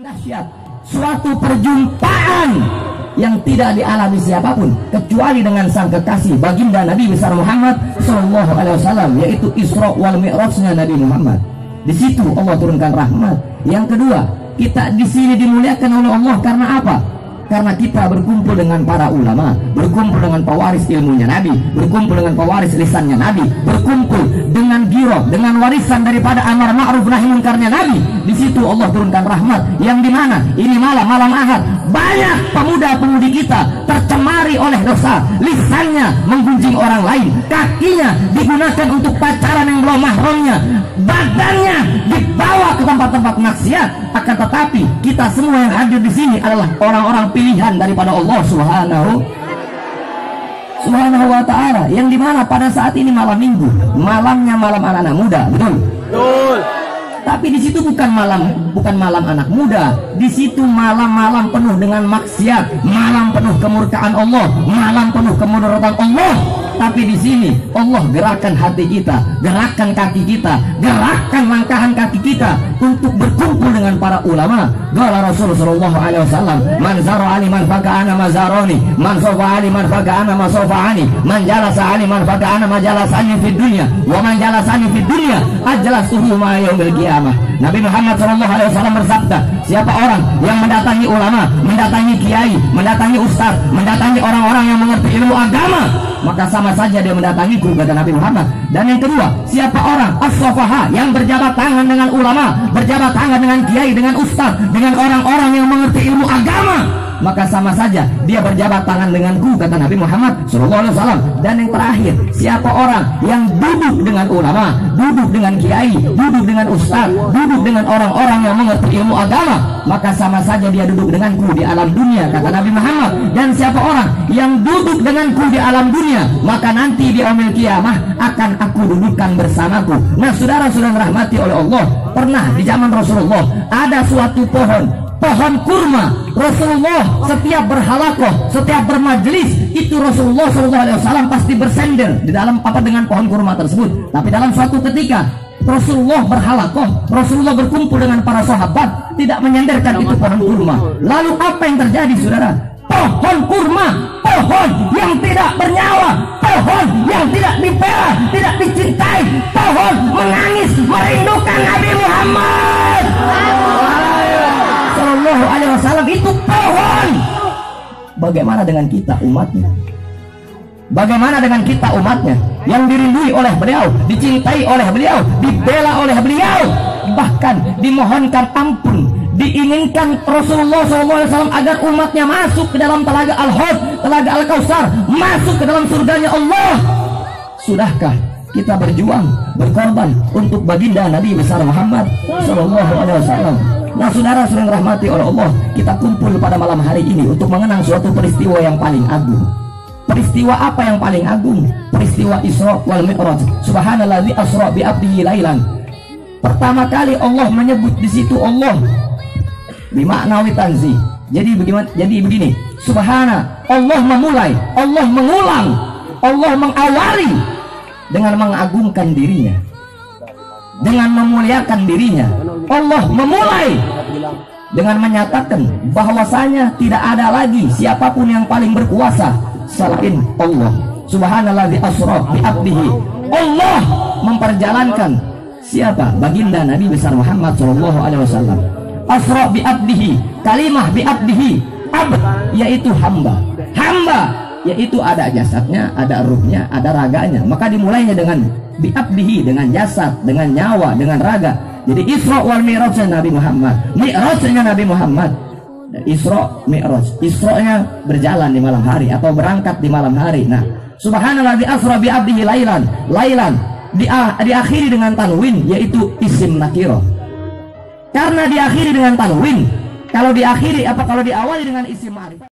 dahsyat suatu perjumpaan yang tidak dialami siapa pun kecuali dengan sang kekasih baginda Nabi besar Muhammad Shallallahu Alaihi Wasallam yaitu Isra wal Mi'rajnya Nabi Muhammad. Di situ Allah turunkan rahmat. Yang kedua, kita di sini dimuliakan oleh Allah karena apa? Karena kita berkumpul dengan para ulama, berkumpul dengan pewaris ilmunya Nabi, berkumpul dengan pewaris lisannya Nabi, berkumpul dengan giro, dengan warisan daripada amar ma'ruf nahi munkarnya Nabi. Di situ Allah turunkan rahmat yang di mana? Ini malam malam Ahad. Banyak pemuda-pemudi kita tercemari oleh dosa, lisannya menggunjing orang lain, kakinya digunakan untuk pacaran yang belum mahramnya, badannya dibawa tempat-tempat maksiat. Akan tetapi kita semua yang hadir di sini adalah orang-orang pilihan daripada Allah Subhanahu Subhanahu wa taala. Yang di mana pada saat ini malam minggu malamnya malam anak-anak muda betul? Betul. Tapi di situ bukan malam bukan malam anak muda. Di situ malam-malam penuh dengan maksiat malam penuh kemurkaan Allah malam penuh kemudaratan Allah tapi di sini Allah gerakkan hati kita gerakkan kaki kita gerakkan langkahan kaki kita untuk berkumpul dengan para ulama. Gala Rasul sallallahu alaihi wasallam man zara ali man faga ana mazaroni man sofa ali man faga ana ani man jalasa ali man faga ana majalasani fid dunya wa man jalasani fid dunya ajlasuhu ma yaumil qiyamah. Nabi Muhammad sallallahu alaihi wasallam bersabda siapa orang yang mendatangi ulama mendatangi kiai mendatangi ustaz mendatangi orang-orang yang mengerti ilmu agama? Maka sama saja dia mendatangiku kata Nabi Muhammad. Dan yang kedua siapa orang aswafaha yang berjabat tangan dengan ulama berjabat tangan dengan kiai dengan ustaz dengan orang-orang yang mengerti ilmu agama maka sama saja dia berjabat tangan denganku kata Nabi Muhammad SAW dan yang terakhir siapa orang yang duduk dengan ulama duduk dengan kiai duduk dengan ustaz duduk dengan orang-orang yang mengerti ilmu agama maka sama saja dia duduk denganku di alam dunia kata Nabi Muhammad. Dan siapa orang yang duduk denganku di alam dunia maka nanti di omel kiamah akan aku dudukkan bersamaku. Nah saudara-saudara rahmati oleh Allah pernah di zaman Rasulullah ada suatu pohon pohon kurma Rasulullah setiap berhalakoh setiap bermajlis itu Rasulullah SAW pasti bersender di dalam apa dengan pohon kurma tersebut. Tapi dalam suatu ketika Rasulullah berhalakoh Rasulullah berkumpul dengan para sahabat tidak menyenderkan itu pohon kurma. Lalu apa yang terjadi saudara? Pohon kurma pohon yang tidak bernyawa pohon yang tidak dipela tidak dicintai pohon menangis merindukan Nabi Muhammad Wasallam itu pohon. Bagaimana dengan kita umatnya? Bagaimana dengan kita umatnya yang dirindui oleh beliau, dicintai oleh beliau, dibela oleh beliau, bahkan dimohonkan ampun, diinginkan Rasulullah SAW agar umatnya masuk ke dalam telaga Al-Hod, telaga Al-Kausar, masuk ke dalam surganya Allah. Sudahkah kita berjuang, berkorban untuk baginda Nabi besar Muhammad Sallallahu? Nah saudara sering rahmati oleh Allah Kita kumpul pada malam hari ini Untuk mengenang suatu peristiwa yang paling agung. Peristiwa apa yang paling agung? Peristiwa Isra wal Mi'raj. Subhanalladzi asra bi abdihi lailan. Pertama kali Allah menyebut di situ Allah. Bimaknawi tanzi Jadi bagaimana? Jadi begini. Subhana Allah memulai Allah mengulang Allah mengawali Dengan mengagungkan dirinya. Dengan memuliakan dirinya Allah memulai dengan menyatakan bahwasanya tidak ada lagi siapa pun yang paling berkuasa selain Allah. Subhanallah di asra bi abdihi. Allah memperjalankan siapa? Baginda Nabi besar Muhammad sallallahu alaihi wasallam. Asra bi abdihi kalimah bi abdihi abd yaitu hamba. Hamba yaitu ada jasadnya, ada ruhnya, ada raganya. Maka dimulainya dengan biabdihi dengan jasad, dengan nyawa, dengan raga. Jadi Isra wal Mi'raj Nabi Muhammad. Mi'rajnya Nabi Muhammad. Isra Mi'raj. Isra-nya berjalan di malam hari atau berangkat di malam hari. Nah, subhanallah di asra bi abdihi lailan. Lailan di, diakhiri dengan tanwin yaitu isim nakiro. Karena diakhiri dengan tanwin, kalau diakhiri apa kalau diawali dengan isim ma'rifah